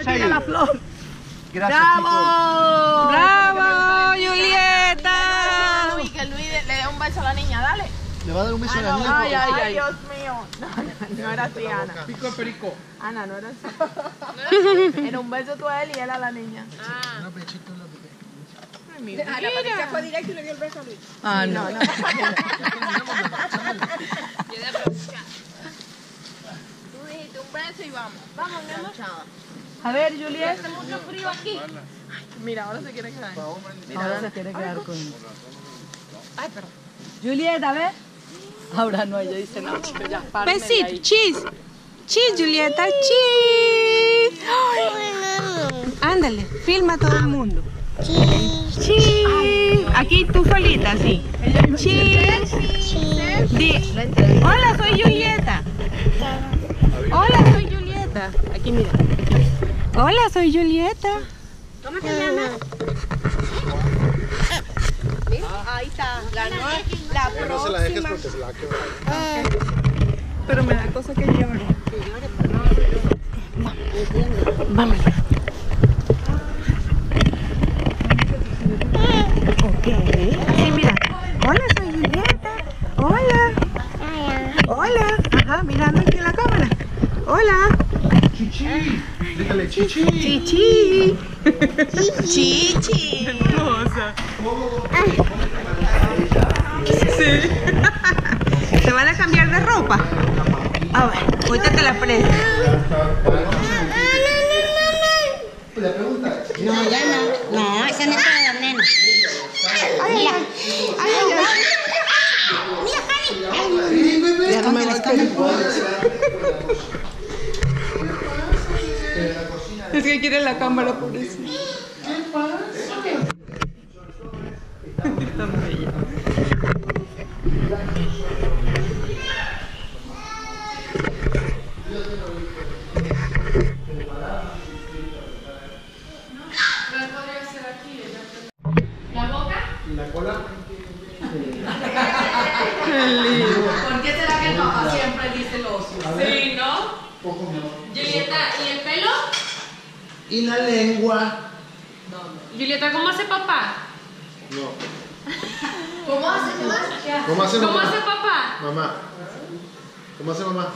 Tira la flor. Gracias, ¡Bravo! ¡Bravo, Julieta! Luis, que Luis le dé un beso a la niña, dale. Le va a dar un beso a la niña. Ay, ay, ay. Dios mío. No, no, no era así, Ana. Pico de perico. Ana, no era así. Era un beso tú a él y él a la niña. Una pechita, una pechita. Ay, mi vida. Mira. fue directo y le dio el beso a Luis. Ah, no. Tú dijiste un beso y vamos. Vamos, mi amor. A ver, Julieta. Hace mucho frío aquí. Mira, ahora se quiere quedar. Ahora se quiere quedar con. Ay, perdón. Julieta, a ver. Ahora no, ella dice no, chico, ya Besito, cheese. Cheese, Julieta, cheese. Ay. Ándale, filma a todo el mundo. Cheese. Aquí tú solita, sí. Cheese. Di- Hola, soy Julieta. Hola, soy Julieta. Aquí mira. Hola, soy Julieta. ¿Cómo te llamas? Ahí está. La, nue- la Que no se la dejes próxima. porque se la va a quebrar. Pero me da cosa que llore. Vamos. Ok. Sí, mira. Hola, soy Julieta. Hola. Hola. Ajá, mirando aquí en la cámara. Hola. Chichi. Dígale chichi. Chichi. Chichi. Hermosa. Sí. ¿Te van a cambiar de ropa? A ver, ahorita te la presto. La pregunta es, No, ya no. No, esa no es para la nena. Mira. Sí, bebé. Ya no me las que quiere la cámara por eso. Tan bella. ¿Y la cola? ¿Por qué será que el papá siempre dice lo ocio? Sí, ¿no? Poco mi amor. Julieta, ¿y el pelo? ¿Y la lengua? Julieta, ¿cómo hace papá? No. ¿Cómo hace? ¿Cómo hace ¿Cómo mamá? hace papá? Mamá. ¿Cómo hace mamá?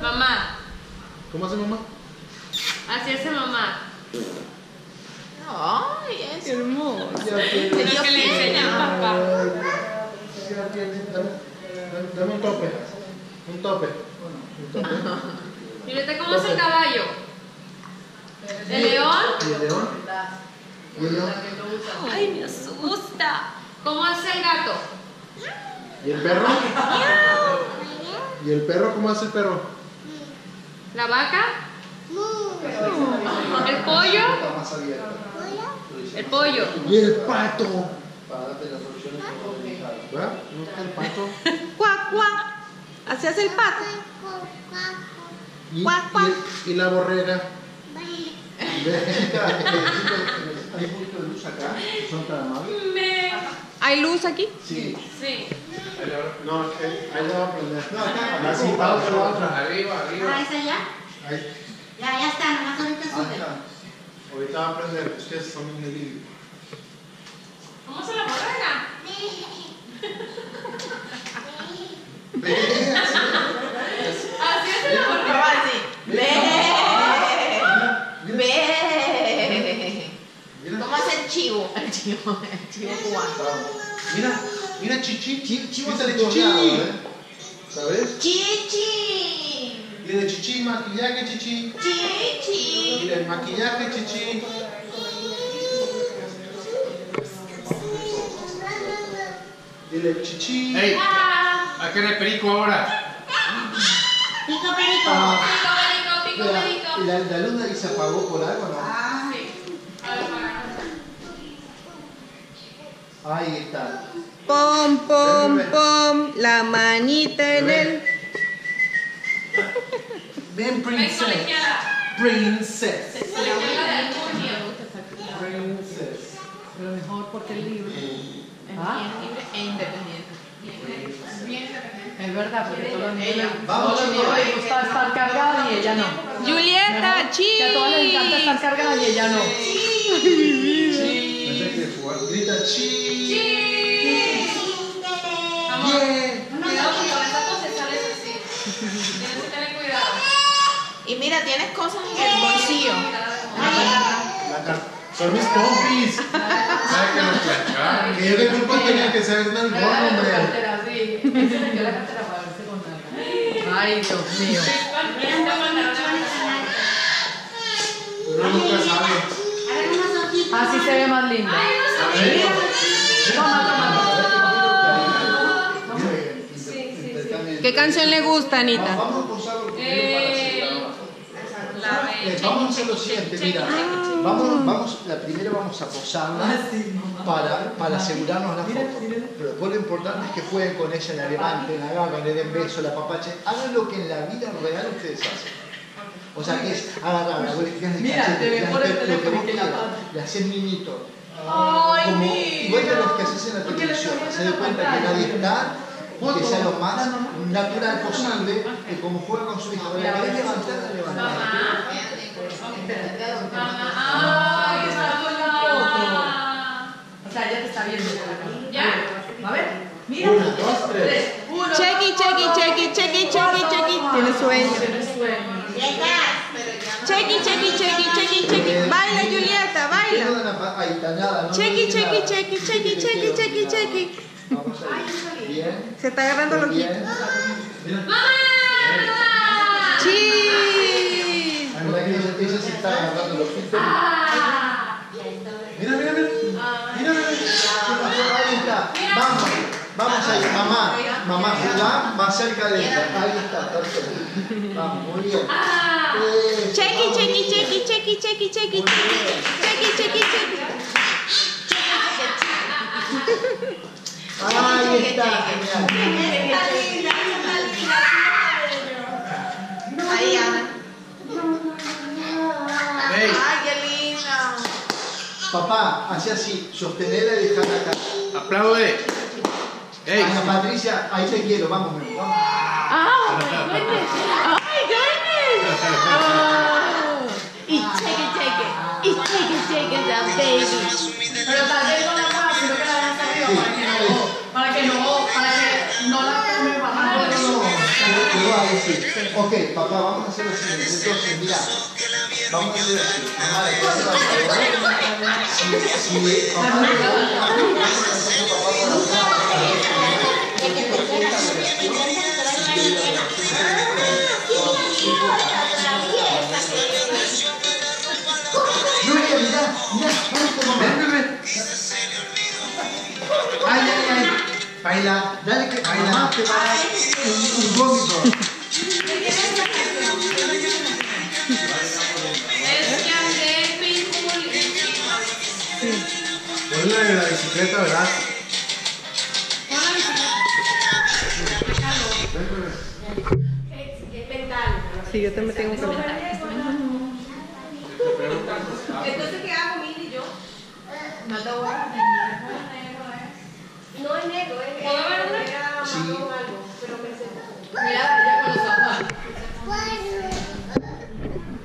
Mamá. ¿Cómo hace mamá? Así hace mamá. Ay, es. Qué hermoso. Es que le enseña a papá. Dame, dame, un tope. Un tope. Un tope. Julieta, ¿cómo hace el caballo? ¿El león? ¿Y león? Ay, me asusta. ¿Cómo hace el gato? ¿Y el perro? ¿Y el perro? ¿Cómo hace el perro? ¿La vaca? ¿El pollo? El pollo. ¿Y el pato? ¿Verdad? ¿No está el pato? Cuac, cuac. Así hace el pato. ¿Y, Cuac, cuac. y- y la borrega? Hay un poquito de luz acá. ¿Son tan amables? ¿Hay luz aquí? Sí. Sí. No, eh, ahí la va a prender. La cita otra, la otra. Arriba, arriba. Ah, esa ya. Ahí. Ya, ya está, nomás ahorita Ahí sube. está. Ahorita va a prender. Es que son el living. ¿Cómo se la borrega? Así hace la borrega. así. Ve. Ve. Mira. ¿Cómo hace el chivo? El chivo, el chivo cubano. Mira, Chichi. Chichi. Quítale Chichi. ¿Sabes? Chichi. Dile Chichi, maquillaje Chichi. Chichi. Dile maquillaje Chichi. Dile Chichi. ¡Ey! Ah, ¿A qué perico ahora? Pico perico. Ah, pico, perico, pico, perico. y la, la luna y se apagó por algo, ¿no? Sí. A ver, para. Ahí está. Pom, pom, pom, la manita en el... Ven, princess. colegiala. Princess. Pero mejor porque el libro. Es bien libre e independiente. Es verdad, porque todos los niños, les gusta estar cargada y ella no. Julieta, Que a todas les encanta estar cargada y ella no. Que jugar. Con esas cosas sales así. Tienes que tener cuidado. Y mira, tienes cosas en el bolsillo. Son mis compis. ¿Sabes que plancharon? Que yo de culpa tenía que la hombre. cartera, sí. Se metió la cartera para verse con nada. Ay, Dios mío. Uno nunca sabe. Así se ve más linda. Toma, toma. ¿Qué canción le gusta, Anita? Vamos a posar lo que Eh, Vamos a hacer lo siguiente, mira. Vamos, vamos, la primera vamos a posarla para, para asegurarnos la foto. Pero después lo importante es que jueguen con ella, la levanten, la agarran, le den beso, la papache. Hagan lo que en la vida real ustedes hacen. O sea, que es agarrarla, vos le tiras el Mira, te por el haces lo que teléfono vos que la le haces mimito. Ay, Como, mira. igual que los que haces en la ¿Por qué le televisión, se da en la cuenta que nadie está que sea lo más natural posible, que como juega con su hija, la querés levantar, la levantás. Ay, está con la foto. O sea, ella te está viendo. ¿Ya? A ver, mira. Uno, dos, tres. Uno. Chequi, chequi, chequi, chequi, chequi, chequi. Tiene sueño. Chequi, chequi, chequi, chequi, chequi. Baila, Julieta, baila. Chequi, chequi, chequi, chequi, chequi, chequi, chequi. Vamos ahí. Bien. Se está agarrando loquito. Bien. Cheese. Ah, mira que ella, ella se está agarrando los. Mira, mira, mira. Mira, mira. Ahí está. Vamos. Vamos ahí, mamá. Mamá, jugá más cerca de ella. Ahí está, perfecto. Vamos, muy bien. Eh, Chequi, chequi, chequi, chequi, chequi, chequi. Chequi, chequi, chequi. Ahí está, genial. Ahí, Ana. Ey, Ay, qué linda. Papá, hace así, sostenerla y dejarla acá. aplaude. Ey, Ana Patricia, ahí te quiero, vamos. vamos. Ay, goodness. Oh. Y cheque, cheque. Y cheque, cheque, that baby. Pero vez no la hagas, sino que la dejas arriba para que no, para que no, para que no la tome No, bajando. no, no, te, te voy a decir. Ok, papá, vamos a hacer lo siguiente. Entonces, mira, vamos a hacer así. Mamá, después se va a. Si, si atrás. Julia, mira, mira, vamos. Ay, ay, ay. Baila, dale que mamá te va a. bicicleta, ¿verdad? Es mental. Sí, yo también tengo que ver. Entonces, ¿qué hago, Mili y yo? No te voy a No es negro, es ¿Puedo ver una? Era Sí. algo, pero me sé. Mira, ella con los zapatos.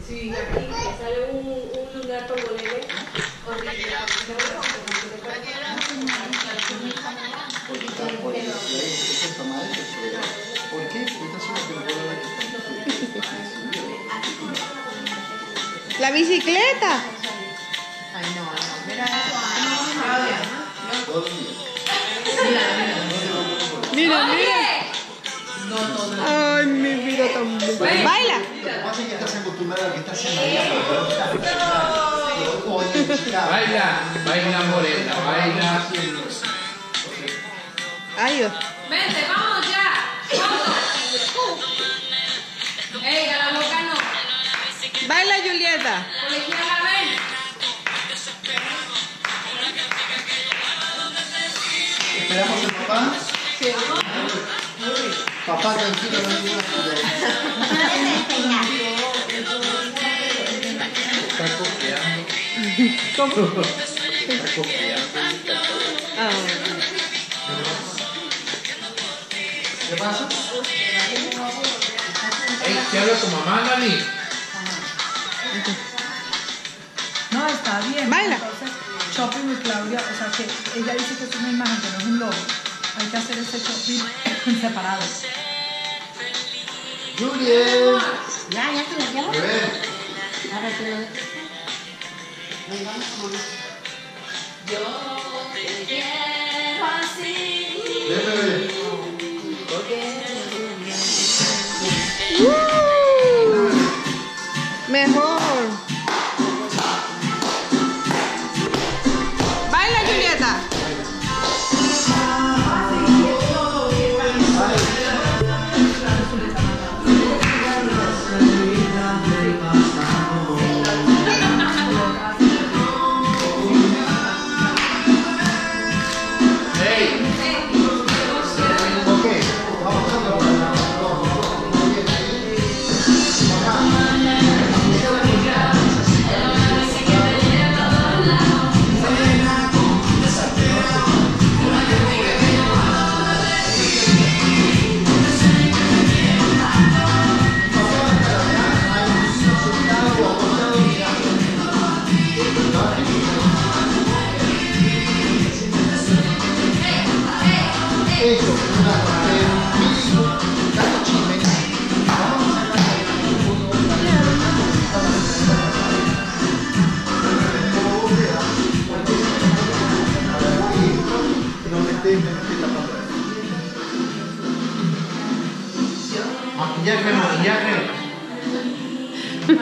Sí, aquí sale un, un lunar como leve. Horrible. ¿Por qué? Porque que no. La bicicleta. Ay, no, no. Mira día. Mira, mira. No, no, no. Ay, mi vida tan. Baila. Lo que pasa es que estás acostumbrada a que estás no. Baila, baila morena, baila. Ay, Dios. Vente, vamos ya. Vamos. Ey, a la boca no. Baila, Julieta. Ven. ¿Esperamos al papá? Papá, tranquilo, no hay Está copiando. Está copiando. Ah. Pasa? Ey, ¿qué habla tu mamá, Dani? No, está bien. Baila. Entonces, shopping with Claudia, o sea que ella dice que es una imagen, que no es un logo. Hay que hacer ese shopping separado. Juliet. Ya, ya te lo llevo. Ahora te lo Ven, bebé. Mejor.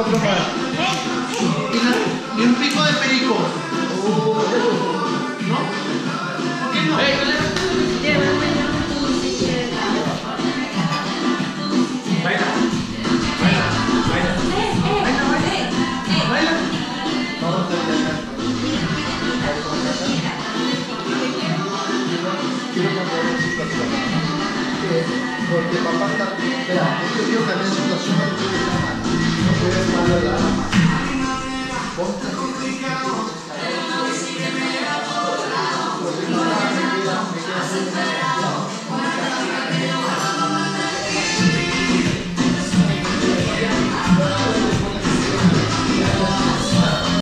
otro más. Y, un pico de perico. ¿No? ¿Por qué no? Baila, baila, baila. Baila. Vamos a terminar. Quiero situación. Porque papá está. Espera, esto quiero cambiar de situación porque estoy complicado, pero no me